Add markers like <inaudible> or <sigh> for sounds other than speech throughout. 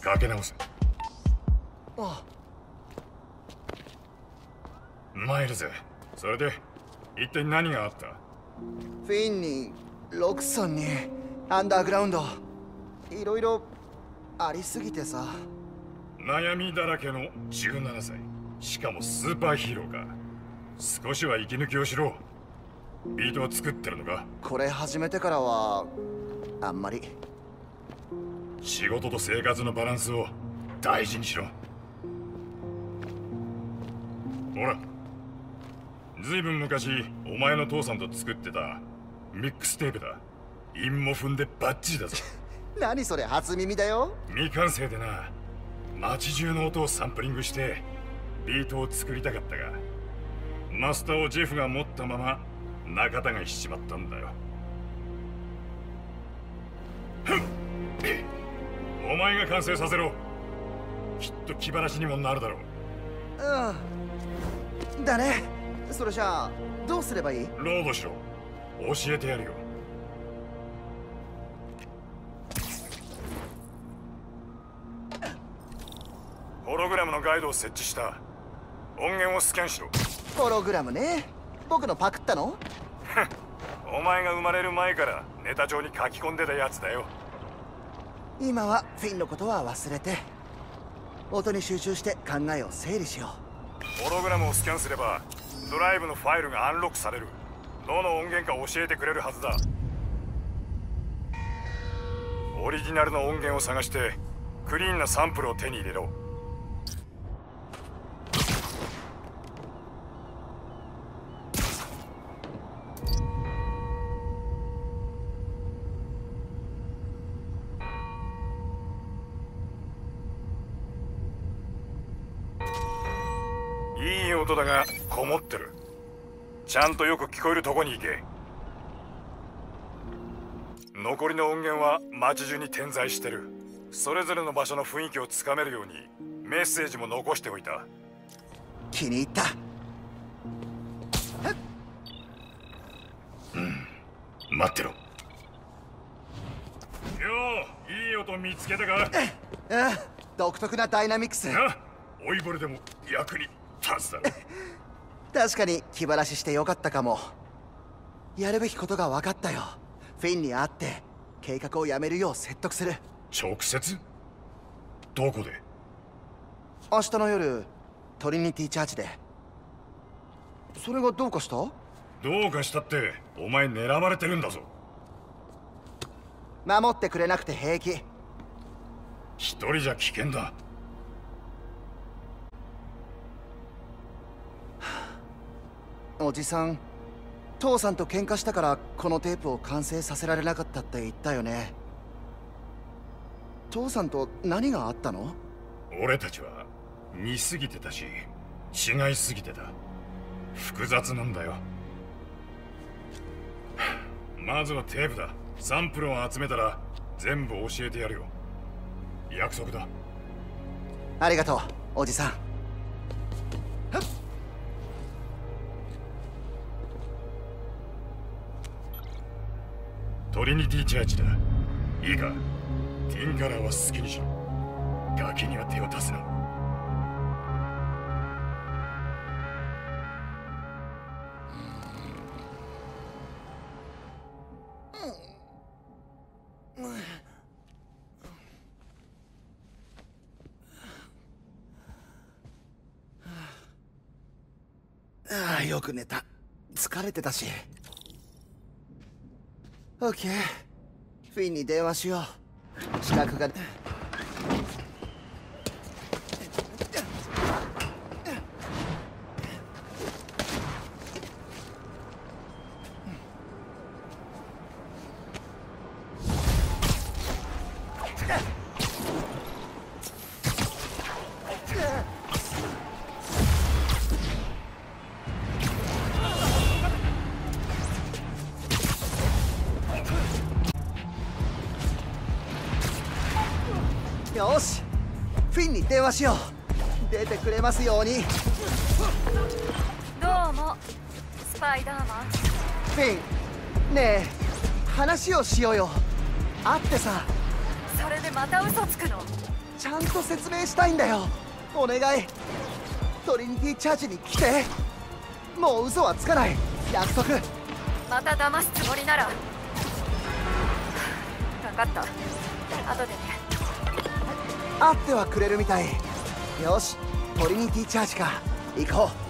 かけ直すあマイルズそれで一体何があった？フィンにロクソンにアンダーグラウンド。いろいろありすぎてさ。悩みだらけの17歳。しかもスーパーヒーローか。少しは息抜きをしろ。ビートは作ってるのか？これ始めてからはあんまり。仕事と生活のバランスを大事にしろ。ほら。ずいぶん昔お前の父さんと作ってたミックステープだ。韻も踏んでバッチリだぞ。<laughs> 何それ初耳だよ。未完成でな街中の音をサンプリングしてビートを作りたかったがマスターをジェフが持ったまま仲違いしちまったんだよ。お前が完成させろ。きっと気晴らしにもなるだろう。うんだね。それじゃあどうすればいい？ロードしろ教えてやるよガイドを設置した。音源をスキャンしろ。ホログラムね。僕のパクったの？<laughs> お前が生まれる前からネタ帳に書き込んでたやつだよ。今はフィンのことは忘れて音に集中して考えを整理しよホログラムをスキャンすればドライブのファイルがアンロックされる。どの音源か教えてくれるはずだ。オリジナルの音源を探してクリーンなサンプルを手に入れろいい音だがこもってる。ちゃんとよく聞こえるとこに行け。残りの音源は街中に点在してる。それぞれの場所の雰囲気をつかめるようにメッセージも残しておいた。う気に入った。待ってろ。よういい音見つけたか？ああ独特なダイナミクス。な老いぼれでも役に立つだ。ろ <laughs> 確かに気晴らししてよかったかも。やるべきことが分かったよ。フィンに会って計画をやめるよう説得する。直接？どこで？明日の夜トリニティチャーチで。それがどうかした？どうかしたってお前狙われてるんだぞ。守ってくれなくて平気。一人じゃ危険だおじさん父さんと喧嘩したからこのテープを完成させられなかったって言ったよね。父さんと何があったの？俺たちは似すぎてたし違いすぎてた。複雑なんだよ。まずはテープだ。サンプルを集めたら全部教えてやるよ。約束だ。ありがとうおじさんトリニティチャーチだ。いいか？ティンカラーは好きにしろ。ガキには手を出すな。よく寝た。疲れてたし。オッケーフィンに電話しよう。資格が。ますように。どうもスパイダーマン。フィンねえ話をしようよ。会ってさ。それでまた嘘つくの？ちゃんと説明したいんだよ。お願い。トリニティチャージに来て。もう嘘はつかない。約束。また騙すつもりなら。分かった。後でね。会ってはくれるみたい。よしトリニティチャージか。行こう。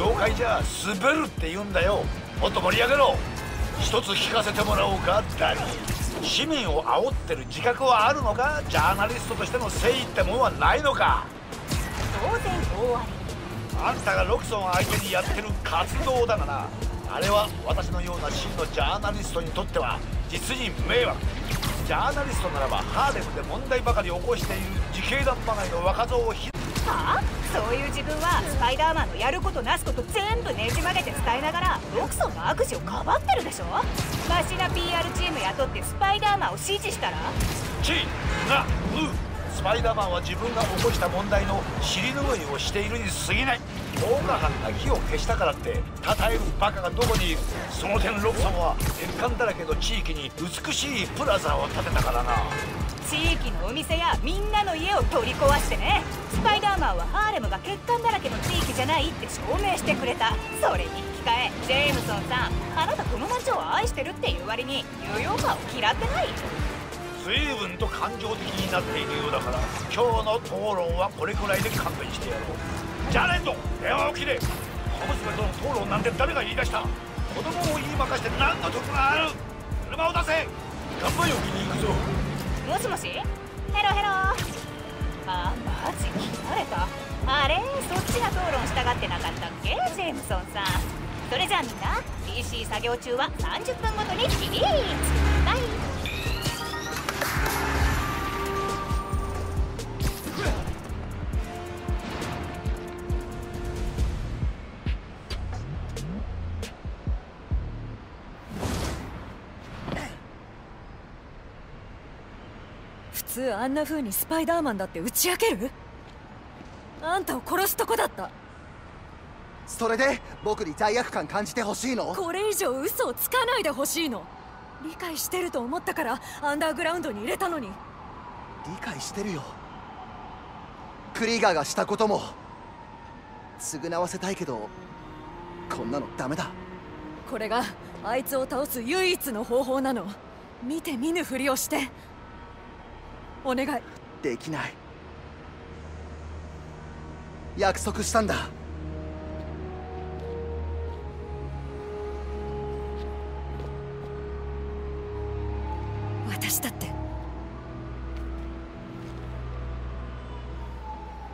業界じゃ滑るって言うんだよ。もっと盛り上げろ。一つ聞かせてもらおうか。ダニー。市民を煽ってる自覚はあるのか？ジャーナリストとしての誠意ってもんはないのか？当然大ありあんたがロクソン相手にやってる活動だがな。あれは私のような真のジャーナリストにとっては実に迷惑。ジャーナリストならばハーレムで問題ばかり起こしている自警団まがいの若造をひはあ？そういう自分はスパイダーマンのやることなすこと全部ねじ曲げて伝えながらロクソンの悪事をかばってるでしょ？マシな PR チーム雇ってスパイダーマンを支持したら？チーなうスパイダーマンは自分が起こした問題の尻拭いをしているに過ぎない。オーガハンが火を消したからって称えるバカがどこにいる。その点ロクソンは鉄管だらけの地域に美しいプラザを建てたからな。地域のお店やみんなの家を取り壊してね。スパイダーマンはハーレムが欠陥だらけの地域じゃないって証明してくれた。それに引き換えジェームソンさんあなたこの街を愛してるっていう割にニューヨーカーを嫌ってない。随分と感情的になっているようだから今日の討論はこれくらいで勘弁してやろうじゃあレンド電話を切れ。小娘との討論なんて誰が言い出した。子供を言いまかして何の得がある。車を出せ。看板置きに行くぞ。もしもし？ヘロヘロあマジ切られた。あれ？そっちが討論したがってなかったっけ？ジェームソンさん。それじゃあみんな PC 作業中は30分ごとに起立通あんな風にスパイダーマンだって打ち明ける？あんたを殺すとこだった。それで僕に罪悪感感じてほしいの？これ以上嘘をつかないでほしいの。理解してると思ったからアンダーグラウンドに入れたのに。理解してるよ。クリーガーがしたことも償わせたいけどこんなのダメだ。これがあいつを倒す唯一の方法なの。見て見ぬふりをしてお願い。できない。約束したんだ。私だって。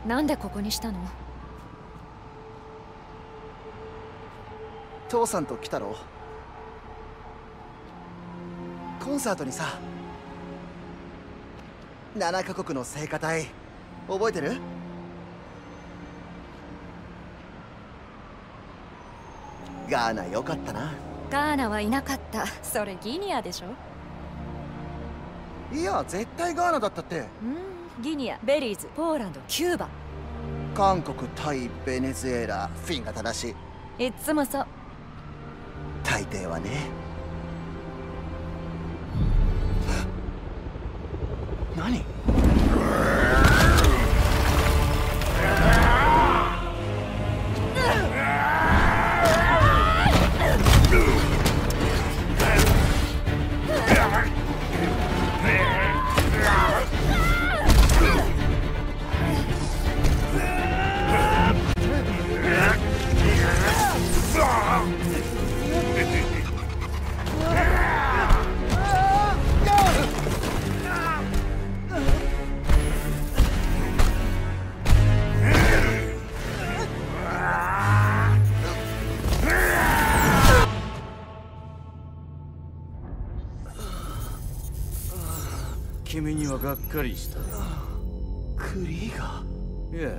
なんでここにしたの？父さんと来たろ。コンサートにさ7カ国の聖歌隊。覚えてる？ガーナよかったな。ガーナはいなかった。それギニアでしょ？いや絶対ガーナだったって。うん。ギニアベリーズポーランドキューバ。韓国タイベネズエラフィンが正しい。いっつもそう。大抵はね何はがっかりしたクリーガいや。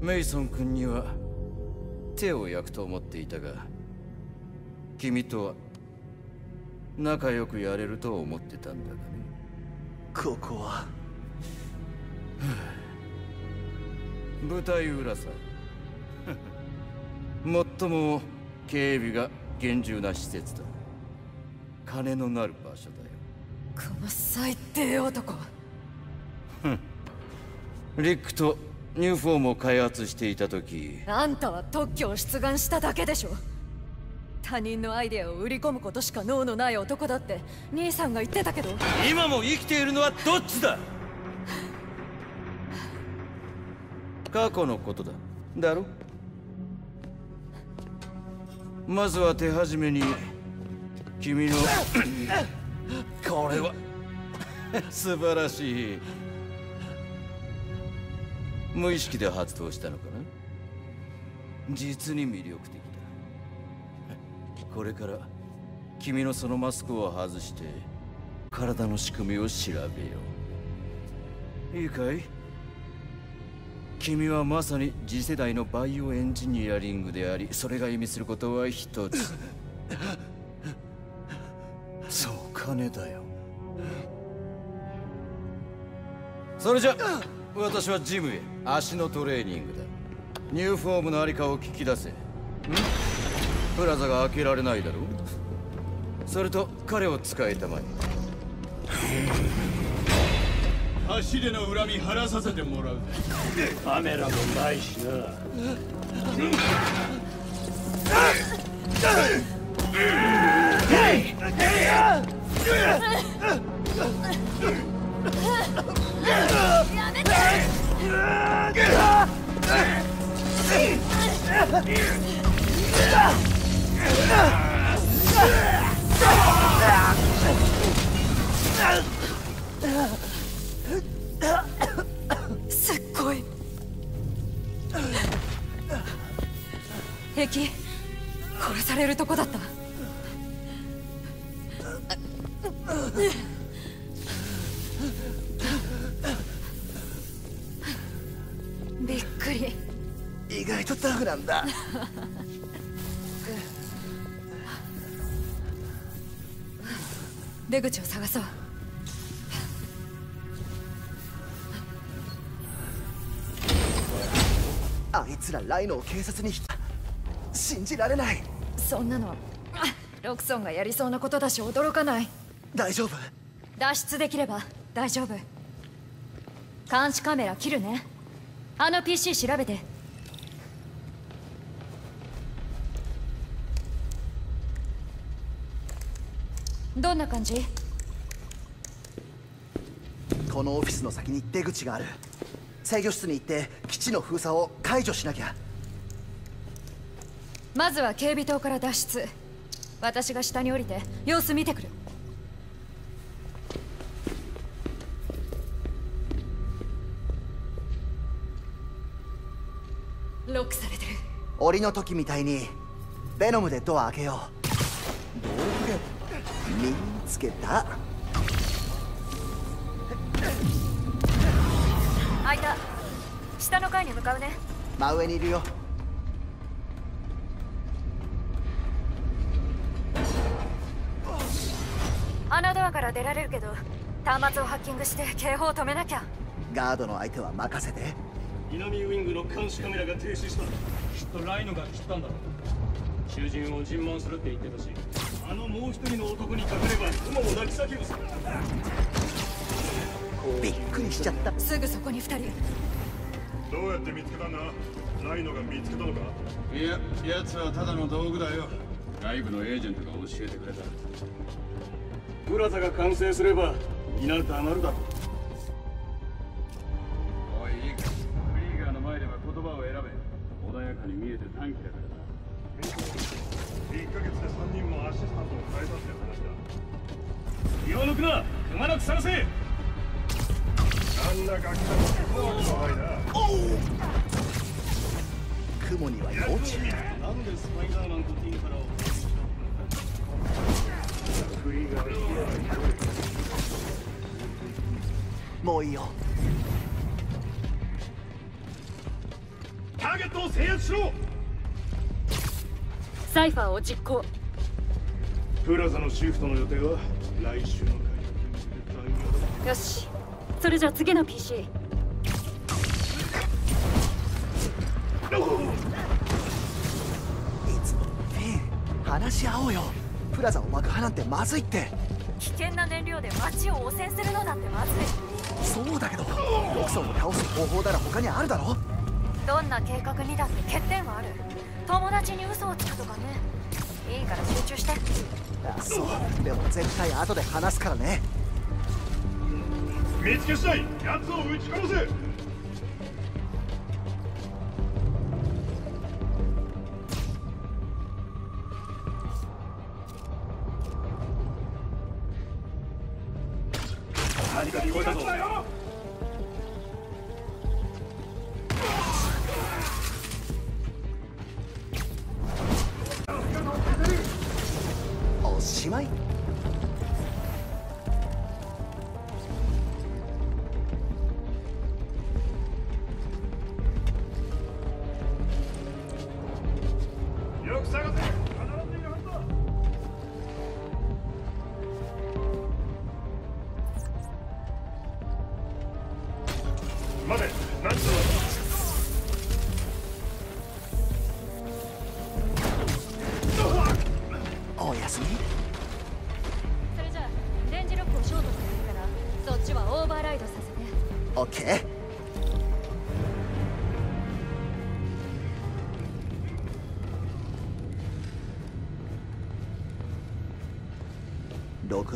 メイソン君には手を焼くと思っていたが君とは仲良くやれると思ってたんだがね。ーここは？<sighs> 舞台裏さ。<laughs> 最も警備が厳重な施設だ。金のなる場所だの最低男。リックとニューフォームを開発していた時。あんたは特許を出願しただけでしょ。他人のアイデアを売り込むことしか能のない男だって兄さんが言ってたけど。今も生きているのはどっちだ？過去のことだ。だろ？まずは手始めに君のこれは。<laughs> 素晴らしい。無意識で発動したのかな？実に魅力的だ。これから君のそのマスクを外して体の仕組みを調べよう。いいかい？君はまさに次世代のバイオエンジニアリングでありそれが意味することは一つ。<laughs> そう金だよそれじゃ私はジムへ。足のトレーニングだ。ニューフォームのありかを聞き出せ。ん？プラザが開けられないだろう？それと彼を使えたまえ。走れの恨み晴らさせてもらうカメラもないしなすっごい。平気？殺されるとこだったライノを警察にひ信じられない。そんなのあロクソンがやりそうなことだし驚かない。大丈夫？脱出できれば大丈夫。監視カメラ切るね。あの PC 調べて。どんな感じ？このオフィスの先に出口がある制御室に行って基地の封鎖を解除しなきゃ。まずは警備塔から脱出。私が下に降りて様子見てくる。ロックされてる。檻の時みたいにベノムでドア開けよう。道具で見つけた開いた下の階に向かうね。真上にいるよ。あのドアから出られるけど端末をハッキングして警報を止めなきゃ。ガードの相手は任せて。南ウィングの監視カメラが停止した。きっとライノが切ったんだろう。囚人を尋問するって言ってたしあのもう一人の男にかかれば今も泣き叫ぶさびっくりしちゃった。すぐそこに2人。どうやって見つけたんだ？ライノが見つけたのか？いや奴はただの道具だよ。外部のエージェントが教えてくれた。プラザが完成すれば皆黙るだろおもういいよ。ターゲットを制圧しろ。サイファーを実行。プラザのシフトの予定は来週の会よし。それじゃあ次の PC いつもフィン話し合おうよプラザを爆破なんてまずいって。危険な燃料で街を汚染するのだってまずい。そうだけどロクソンを倒す方法なら他にあるだろどんな計画にだって欠点はある。友達に嘘をつくとかね。いいから集中して。あそう。でも絶対後で話すからね。見つけ次第奴を撃ち殺せよく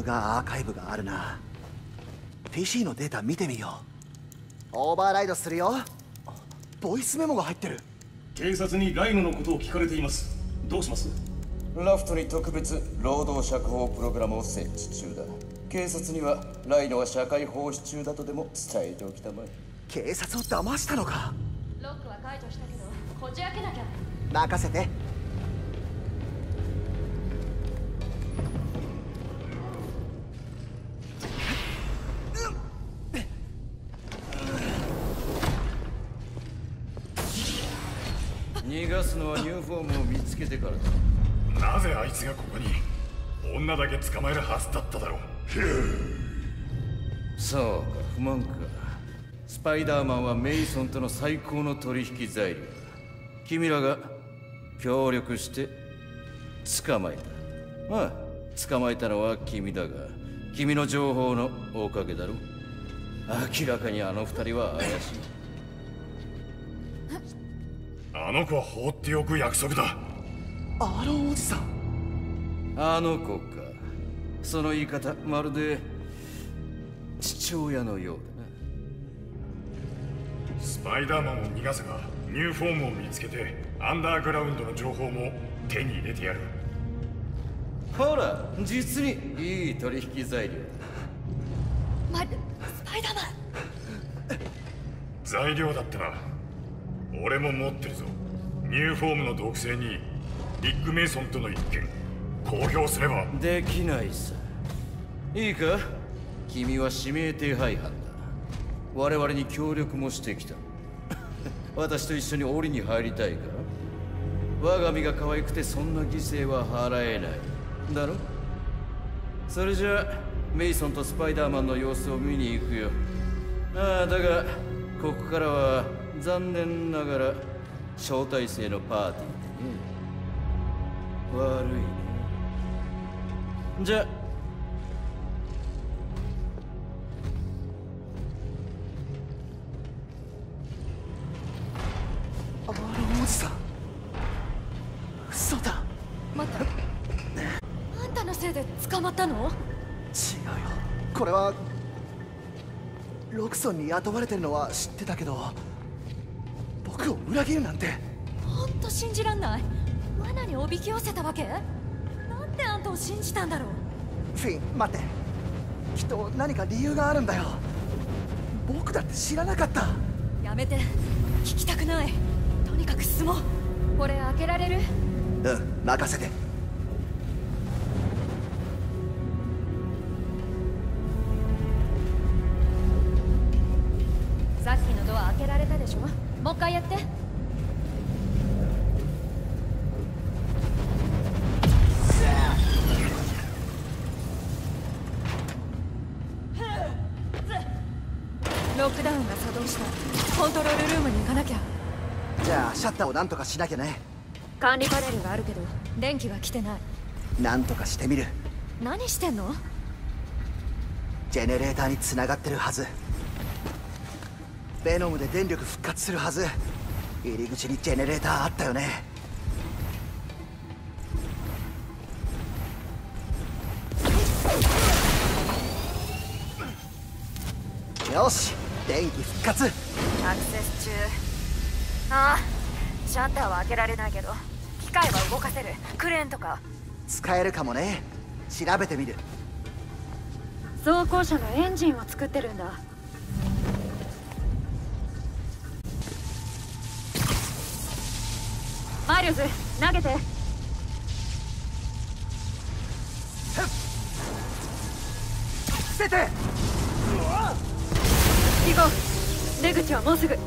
録画アーカイブがあるな。PC のデータ見てみよう。オーバーライドするよ。ボイスメモが入ってる。警察にライムのことを聞かれています。どうします？ラフトに特別労働釈放プログラムを設置中だ。警察にはライノは社会奉仕中だとでも伝えておきたまえ。警察を騙したのか。ロックは解除したけどこじ開けなきゃ。任せてけてからだ。なぜあいつがここに？女だけ捕まえるはずだっただろう。そうか不満か。スパイダーマンはメイソンとの最高の取引材料だ。君らが協力して捕まえた。まあ捕まえたのは君だが君の情報のおかげだろ明らかにあの二人は怪しい。あの子は放っておく約束だアロンおじさん。あの子か。その言い方まるで父親のようだな。スパイダーマンを逃がせばニューフォームを見つけてアンダーグラウンドの情報も手に入れてやる。ほら実にいい取引材料まスパイダーマン。材料だってな。俺も持ってるぞ。ニューフォームの毒性にリック・メイソンとの一件。公表すれば。できないさ。いいか？君は指名手配犯だ。我々に協力もしてきた。<laughs> 私と一緒に檻に入りたいか？我が身が可愛くてそんな犠牲は払えない。だろ？それじゃあメイソンとスパイダーマンの様子を見に行くよ。ああだがここからは残念ながら招待制のパーティーでね。悪いね。じゃあ。アロンおじさん。嘘だ。待って。あんたのせいで捕まったの？違うよ。これはロクソンに雇われてるのは知ってたけど僕を裏切るなんて。ほんと信じらんない罠におびき寄せたわけ？なんであんたを信じたんだろう？フィン待って。きっと何か理由があるんだよ。僕だって知らなかった。やめて聞きたくない。とにかく進もう。これ開けられる？うん任せて。しょ？もう一回やってゃあシャッターをなんとかしなきゃね。管理パネルがあるけど電気が来てない。なんとかしてみる。何してんの？ジェネレーターに繋がってるはず。ベノムで電力復活するはず。入り口にジェネレーターあったよね。よし電気復活。アクセス中。ああシャッターは開けられないけど機械は動かせる。クレーンとか。使えるかもね。調べてみる。装甲車のエンジンを作ってるんだ。マイルズ投げて。捨てて。行こう。出口はもうすぐ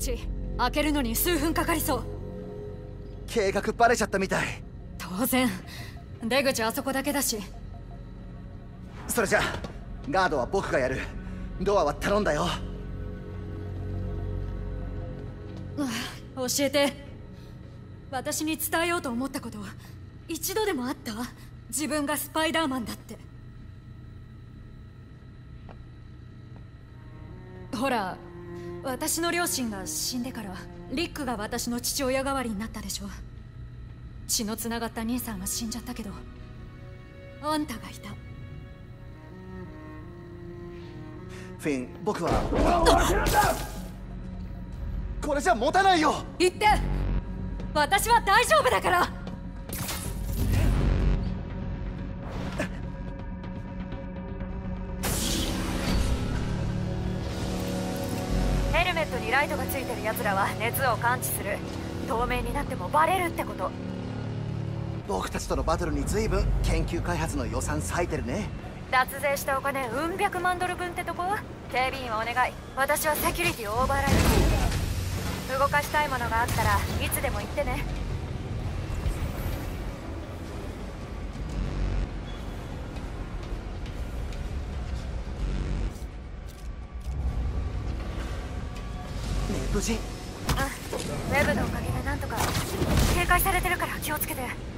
口開けるのに数分かかりそう。計画バレちゃったみたい。当然。出口あそこだけだし。それじゃガードは僕がやる。ドアは頼んだよ。教えて。私に伝えようと思ったこと一度でもあった？自分がスパイダーマンだって。ほら私の両親が死んでからリックが私の父親代わりになったでしょ血のつながった兄さんは死んじゃったけどあんたがいた。フィン僕は。これじゃ持たないよ。言って。私は大丈夫だからヘルメットにライトがついてる奴らは熱を感知する。透明になってもバレるってこと。僕たちとのバトルに随分研究開発の予算割いてるね。脱税したお金うん百万ドル分ってとこ？警備員はお願い。私はセキュリティをオーバーライド動かしたいものがあったらいつでも言ってね無事。ウェブのおかげでなんとか警戒されてるから気をつけて。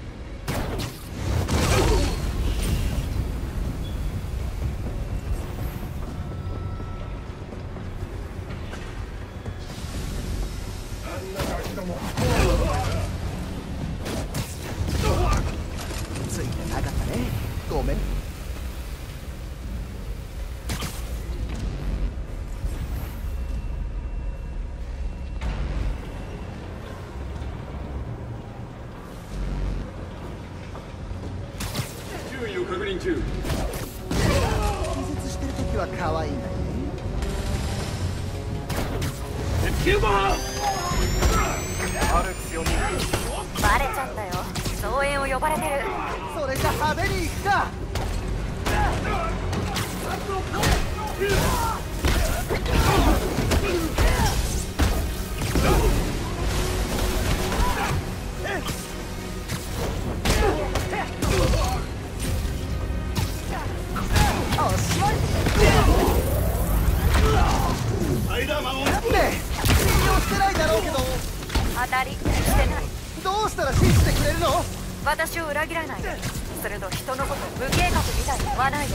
してないどうしたら信じてくれるの？私を裏切らないですると人のこと無計画みたい。に言わないで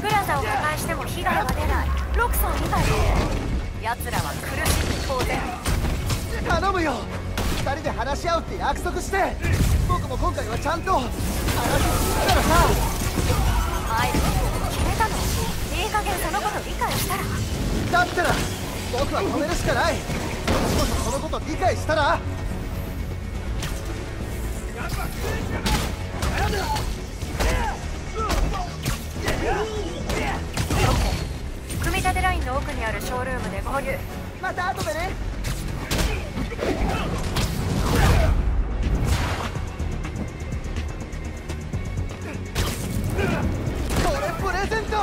プラザを破壊しても被害は出ない。ロクソン以外で奴らは苦しんで当然。頼むよ。二人で話し合うって約束して。僕も今回はちゃんと。話すからさ入る決めたの？いい加減そのこと理解したら。だったら僕は止めるしかない。もしこのこと理解したら組み立てラインの奥にあるショールームで合流。また後でね。これプレゼント。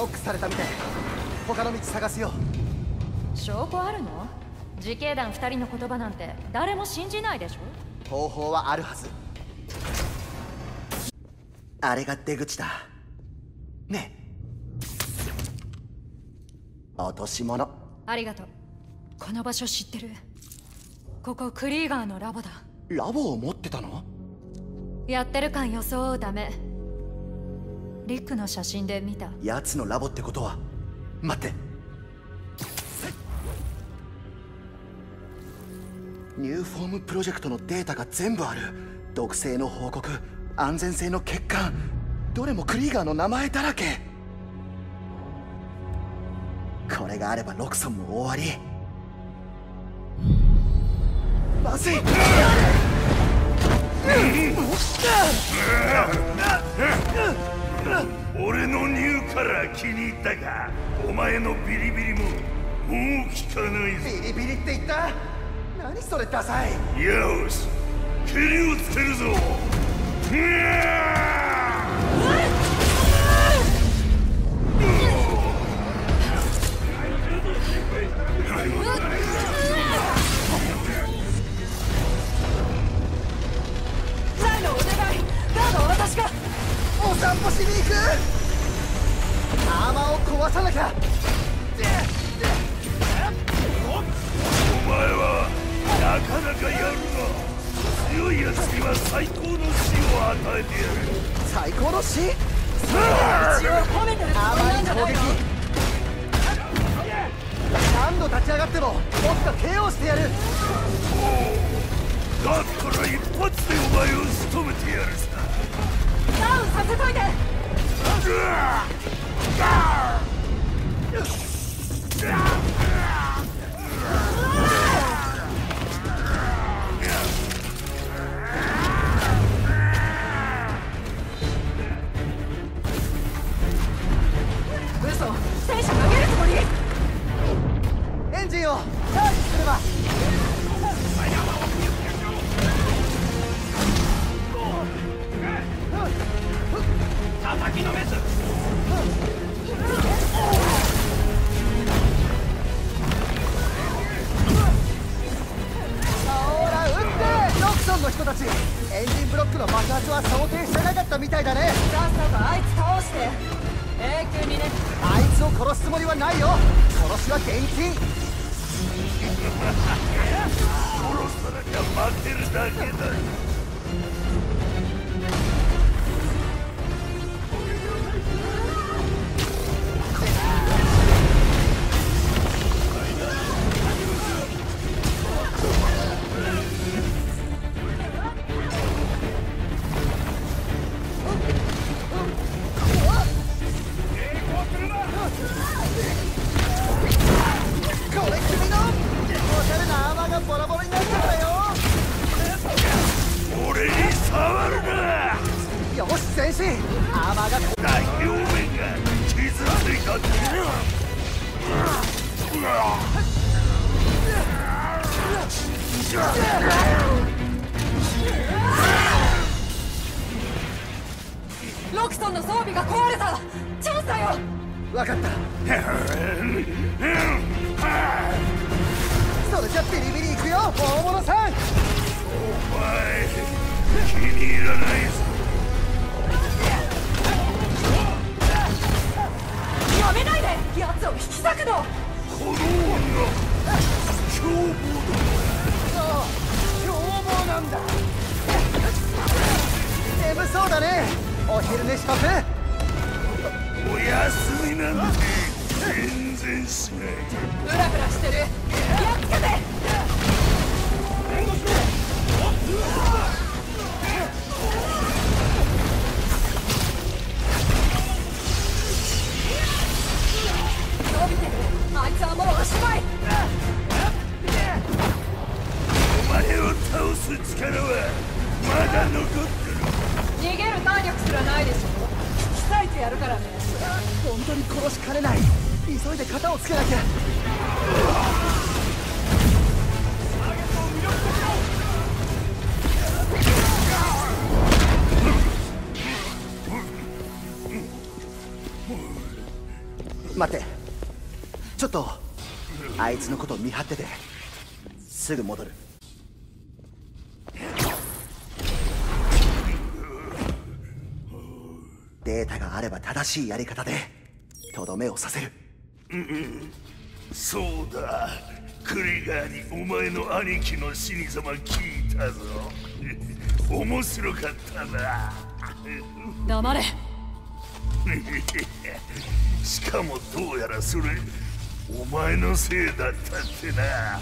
ロックされたみたい。他の道探すよ。証拠あるの？自警団2人の言葉なんて誰も信じないでしょ？方法はあるはず。あれが出口だ。ねえ。落とし物。ありがとう。この場所知ってる。ここクリーガーのラボだ。ラボを持ってたの？やってる感装うため。リックの写真で見た。奴のラボってことは。待って。ニューフォームプロジェクトのデータが全部ある。毒性の報告。安全性の欠陥。どれもクリーガーの名前だらけ。これがあればロクソンも終わり。まずい俺のニューカラー気に入ったがお前のビリビリももう効かないぞ。ビリビリって言った？何それダサい。よし蹴りをつけるぞ。うわラ散歩しに行く。アーマーを壊さなきゃ。お前はなかなかやるな。強いやつには最高の死を与えてやる。最高の死？一応褒めてるつもりなんじゃないの？何度立ち上がっても僕が KO してやる。だったら一発でお前を仕留めてやるさダウンさせといて。嘘。戦車投げるつもり？エンジンをチャージすれば。ほら撃ってロクソンの人たち。エンジンブロックの爆発は想定してなかったみたいだね。さっさとあいつ倒して。永久にね。あいつを殺すつもりはないよ。殺しは厳禁。殺さなきゃ負けるだけだあいつのこと見張ってて。すぐ戻る。データがあれば正しいやり方でとどめをさせる。そうだ。クリガーにお前の兄貴の死に様聞いたぞ。面白かったな。黙れ。<laughs> しかもどうやらそれお前のせいだったってな。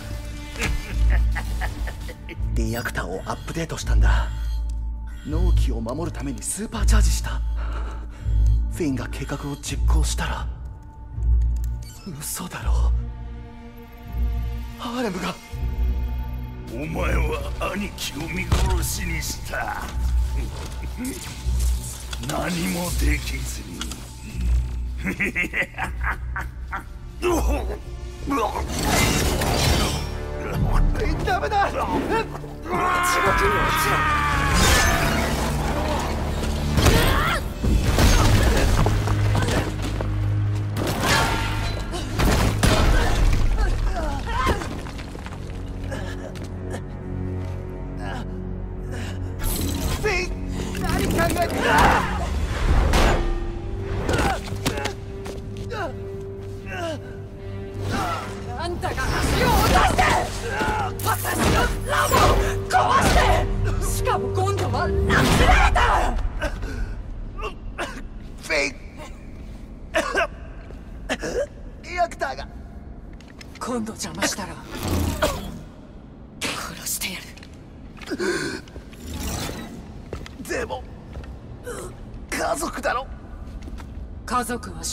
<laughs> リアクターをアップデートしたんだ。納期を守るためにスーパーチャージした。フィンが計画を実行したら。嘘だろ。ハーレムが。お前は兄貴を見殺しにした。何もできずに <laughs> ダメだフ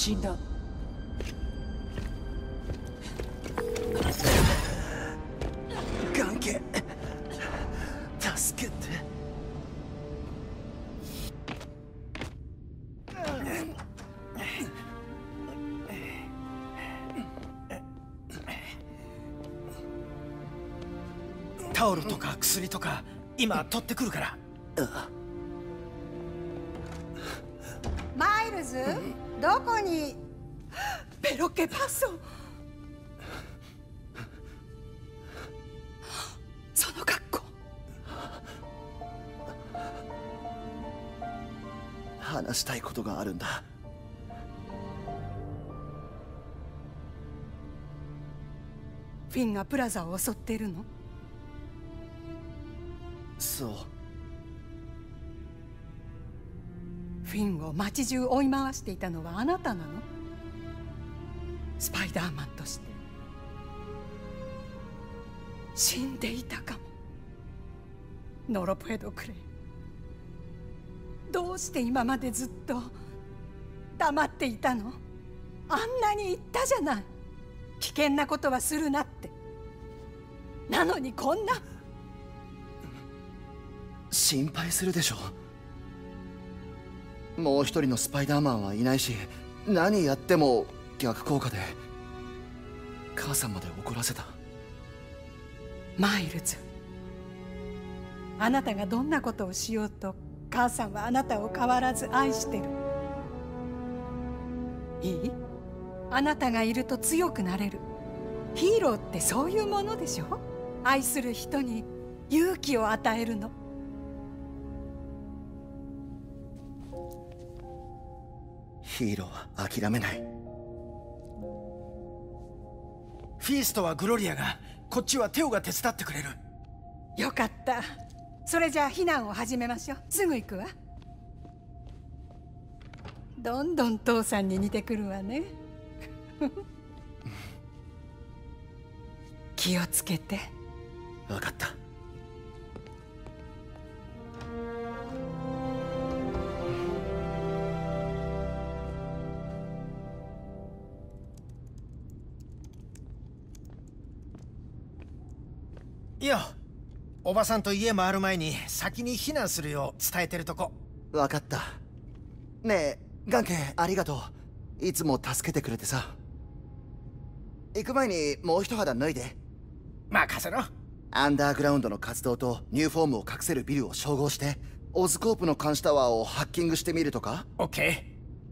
死んだ。関係助けて。タオルとか薬とか今取ってくるから。マイルズ？どこに？<gasps> ペロケパソその格好。話したいことがあるんだ。フィンがプラザを襲っているの？そうフィンを街中追い回していたのはあなたなの？スパイダーマンとして。死んでいたかも。ノロプエドクレイ。どうして今までずっと黙っていたの？あんなに言ったじゃない。危険なことはするなって。なのにこんな。心配するでしょう。もう一人のスパイダーマンはいないし何やっても逆効果で母さんまで怒らせた。マイルズあなたがどんなことをしようと母さんはあなたを変わらず愛してる。いい？あなたがいると強くなれる。ヒーローってそういうものでしょ？愛する人に勇気を与えるの。ヒーローは諦めない。フィーストはグロリアがこっちはテオが手伝ってくれる。よかった。それじゃあ避難を始めましょう。すぐ行くわ。どんどん父さんに似てくるわね。<laughs> 気をつけて。分かったいやおばさんと家回る前に先に避難するよう伝えてるとこ。分かった。ねえガンケありがとう。いつも助けてくれてさ。行く前にもう一肌脱いで。任せろ。アンダーグラウンドの活動とニューフォームを隠せるビルを照合してオズコープの監視タワーをハッキングしてみるとか？オッケ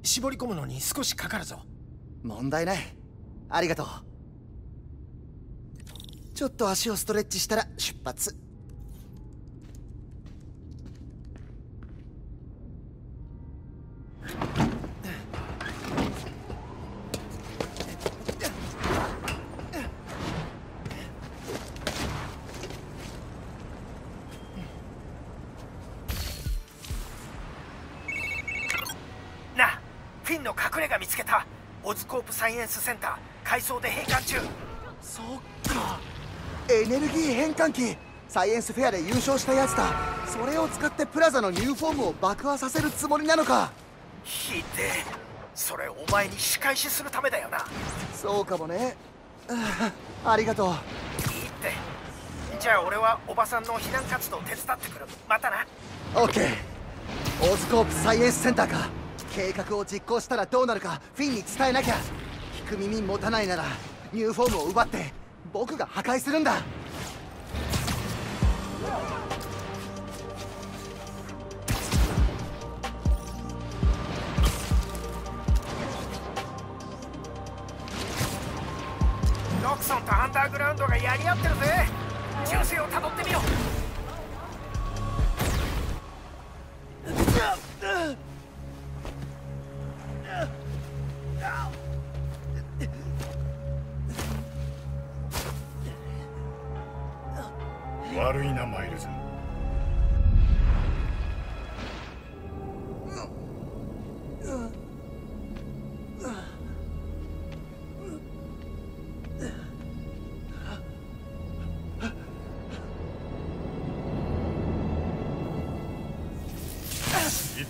ー。絞り込むのに少しかかるぞ。問題ない。ありがとうちょっと足をストレッチしたら出発。なあフィンの隠れ家見つけた。オズコープサイエンスセンター改装で閉館中。そっかエネルギー変換器。サイエンスフェアで優勝したやつだ。それを使ってプラザのニューフォームを爆破させるつもりなのか。ひでえ。それお前に仕返しするためだよな。そうかもね。あ <laughs> ありがとう。いいって。じゃあ俺はおばさんの避難活動手伝ってくる。またな。オッケー。オズコープサイエンスセンターか。計画を実行したらどうなるかフィンに伝えなきゃ。聞く耳持たないならニューフォームを奪って僕が破壊するんだ。ロクソンとアンダーグラウンドがやり合ってるぜ。銃声をたどってみよう。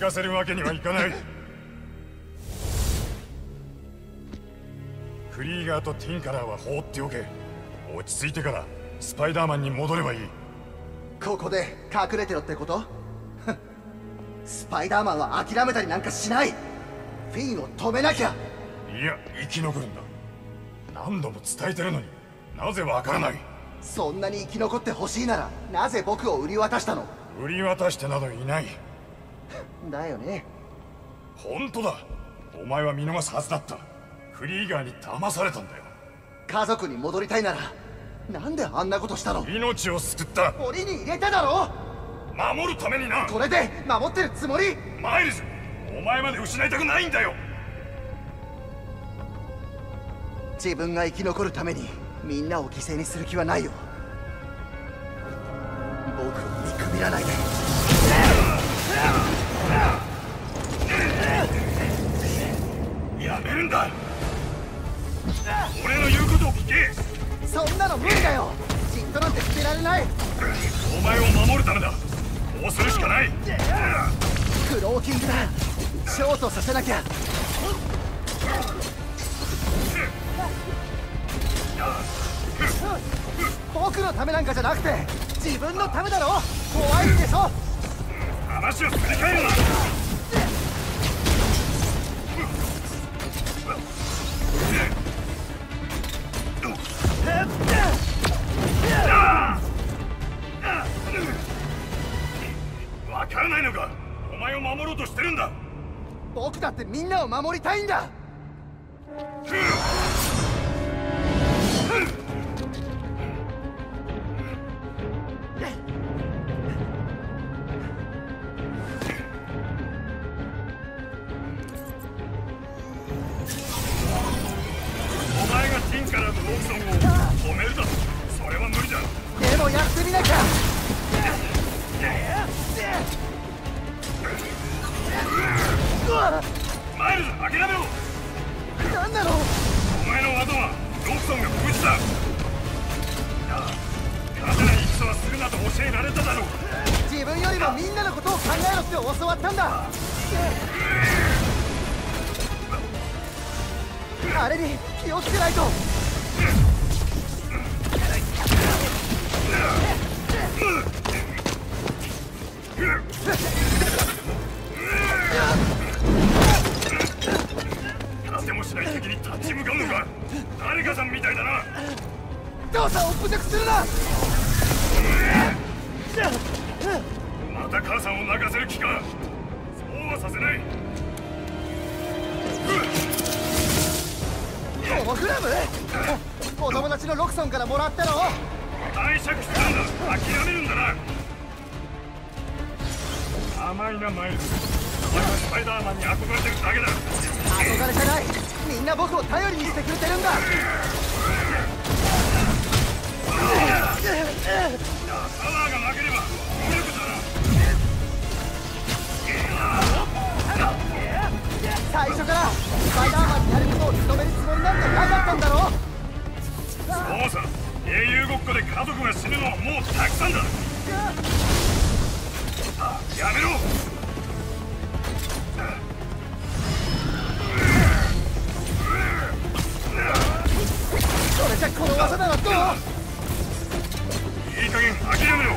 かせるわけにはいかない。フリーガーとティンカラーは放っておけ。落ち着いてからスパイダーマンに戻ればいい。ここで隠れてろってこと？<laughs> スパイダーマンは諦めたりなんかしない。フィンを止めなきゃ。いや生き残るんだ。何度も伝えてるのになぜわからない。そんなに生き残ってほしいならなぜ僕を売り渡したの？売り渡してなどいないだよね。本当だ。お前は見逃すはずだった。フリーガーに騙されたんだよ。家族に戻りたいならなんであんなことしたの？命を救った。檻に入れただろ？守るためにな。これで守ってるつもり？マイルズお前まで失いたくないんだよ。自分が生き残るためにみんなを犠牲にする気はないよ。僕を見くびらないで俺の言うことを聞け。そんなの無理だよ。じっとなんて捨てられない。お前を守るためだ。こうするしかない。クローキングだ。ショートさせなきゃ。僕のためなんかじゃなくて自分のためだろ。怖いんでしょ。話をすり替えるなってみんなを守りたいんだ。ごっこで家族が死ぬのはもうたくさんだ。あやめろ。それじゃこの技ならどういい加減諦めろ。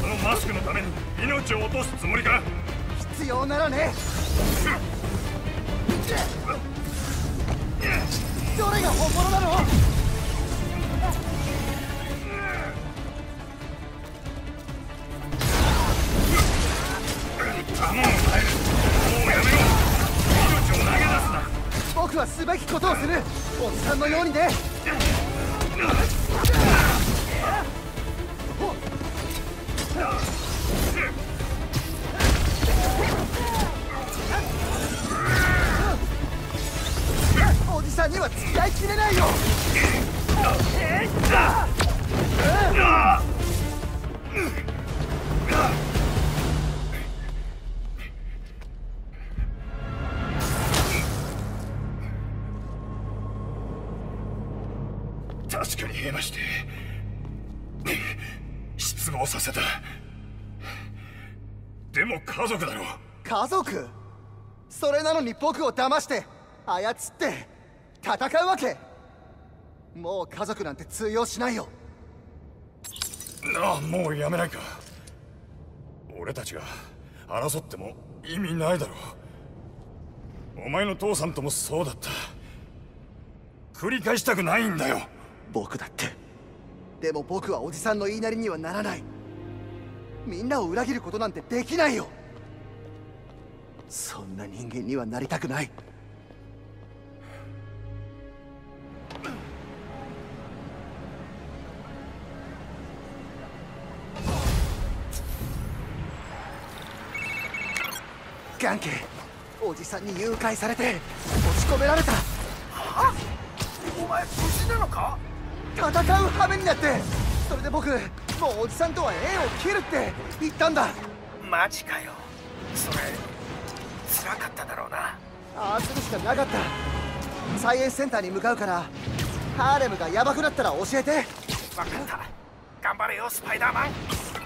そのマスクのために命を落とすつもりか。必要ならね。どれが本物なの僕はすべきことをする。おじさんのようにね。おじさんには付き合いきれないよ。でも家族だろ。家族？それなのに僕を騙して操って戦うわけ？もう家族なんて通用しないよ。なあもうやめないか。俺たちが争っても意味ないだろお前の父さんともそうだった。繰り返したくないんだよ。僕だって。でも僕はおじさんの言いなりにはならないみんなを裏切ることなんてできないよ。そんな人間にはなりたくない。ガンケおじさんに誘拐されて閉じ込められた。お前無事なのか？戦う羽目になってそれで僕もうおじさんとは縁を切るって言ったんだ。マジかよ。それ辛かっただろうな。ああするしかなかった。サイエンスセンターに向かうからハーレムがヤバくなったら教えて。分かった。頑張れよスパイダーマン